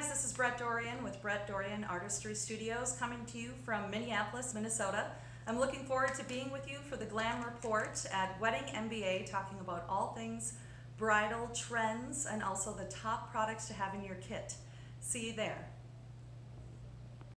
guys, this is Brett Dorrian with Brett Dorrian Artistry Studios coming to you from Minneapolis, Minnesota. I'm looking forward to being with you for the Glam Report at Wedding MBA, talking about all things bridal trends and also the top products to have in your kit. See you there.